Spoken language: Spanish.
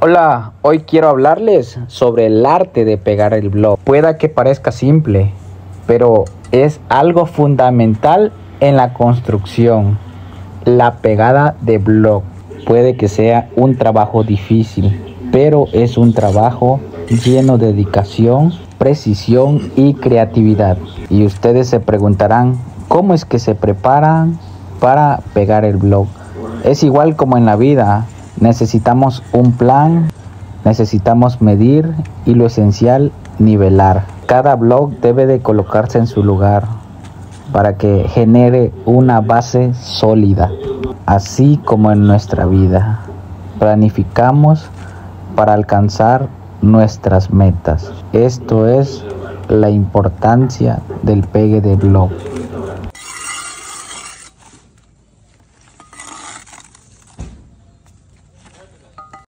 Hola, hoy quiero hablarles sobre el arte de pegar el blog. Pueda que parezca simple, pero es algo fundamental en la construcción. La pegada de blog puede que sea un trabajo difícil, pero es un trabajo lleno de dedicación, precisión y creatividad. Y ustedes se preguntarán, ¿cómo es que se preparan para pegar el blog? Es igual como en la vida, necesitamos un plan, necesitamos medir y lo esencial, nivelar. Cada blog debe de colocarse en su lugar para que genere una base sólida, así como en nuestra vida. Planificamos para alcanzar nuestras metas. Esto es la importancia del pegue de blog.